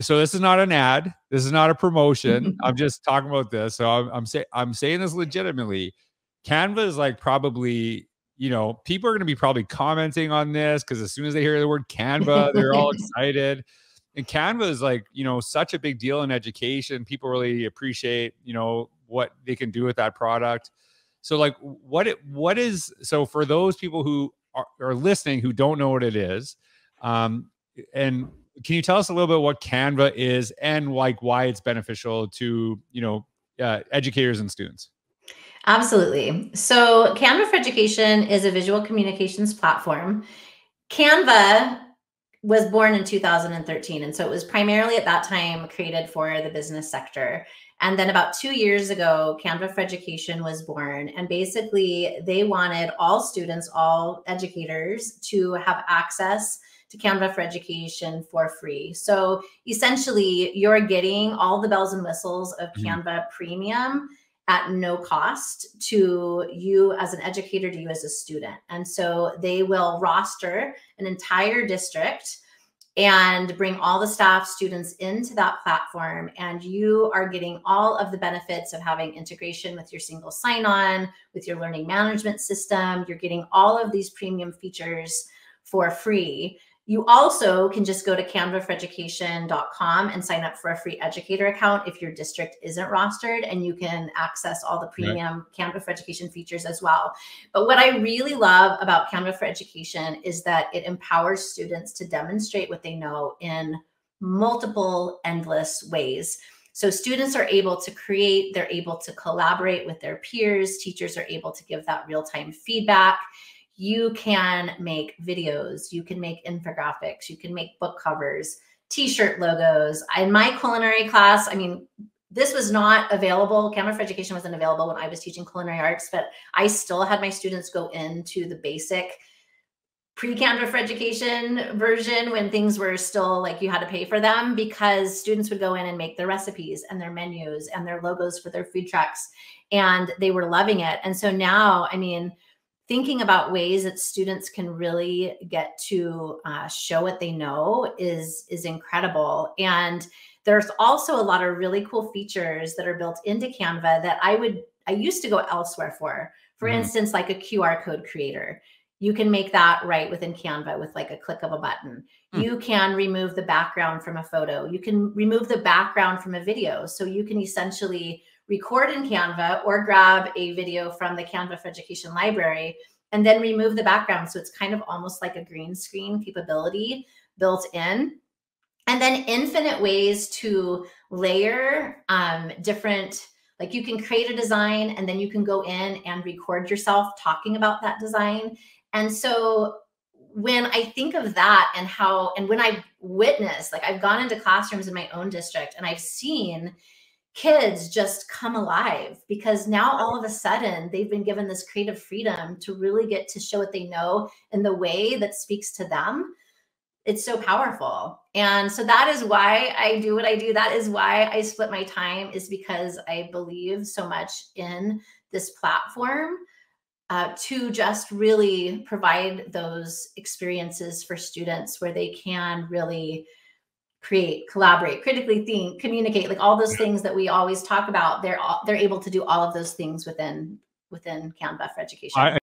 so this is not an ad. This is not a promotion. I'm just talking about this. So I'm, I'm saying I'm saying this legitimately. Canva is like probably you know people are going to be probably commenting on this because as soon as they hear the word Canva, they're all excited. And Canva is like you know such a big deal in education. People really appreciate you know what they can do with that product. So like what it what is so for those people who are, are listening who don't know what it is, um, and can you tell us a little bit what Canva is and like why it's beneficial to you know uh, educators and students? Absolutely. So Canva for Education is a visual communications platform. Canva was born in 2013. And so it was primarily at that time created for the business sector. And then about two years ago, Canva for Education was born. And basically, they wanted all students, all educators to have access to Canva for Education for free. So essentially, you're getting all the bells and whistles of mm-hmm. Canva Premium at no cost to you as an educator, to you as a student. And so they will roster an entire district and bring all the staff students into that platform and you are getting all of the benefits of having integration with your single sign-on with your learning management system you're getting all of these premium features for free you also can just go to canvaforeducation.com and sign up for a free educator account if your district isn't rostered, and you can access all the premium right. Canva for Education features as well. But what I really love about Canva for Education is that it empowers students to demonstrate what they know in multiple, endless ways. So students are able to create, they're able to collaborate with their peers, teachers are able to give that real time feedback you can make videos, you can make infographics, you can make book covers, t-shirt logos. In my culinary class, I mean, this was not available. Canva for Education wasn't available when I was teaching culinary arts, but I still had my students go into the basic pre-Canva for Education version when things were still like you had to pay for them because students would go in and make their recipes and their menus and their logos for their food trucks and they were loving it. And so now, I mean, thinking about ways that students can really get to uh, show what they know is is incredible. And there's also a lot of really cool features that are built into canva that i would i used to go elsewhere for. For mm-hmm. instance like a qr code creator. You can make that right within canva with like a click of a button. Mm-hmm. you can remove the background from a photo. You can remove the background from a video. So you can essentially record in Canva or grab a video from the Canva for Education library and then remove the background. So it's kind of almost like a green screen capability built in. And then infinite ways to layer um, different, like you can create a design and then you can go in and record yourself talking about that design. And so when I think of that and how, and when I witness, like I've gone into classrooms in my own district and I've seen kids just come alive because now all of a sudden they've been given this creative freedom to really get to show what they know in the way that speaks to them. It's so powerful. And so that is why i do what i do. That is why i split my time is because i believe so much in this platform uh, to just really provide those experiences for students where they can really create, collaborate, critically think, communicate, like all those things that we always talk about. They're all, they're able to do all of those things within within Canva for education. I,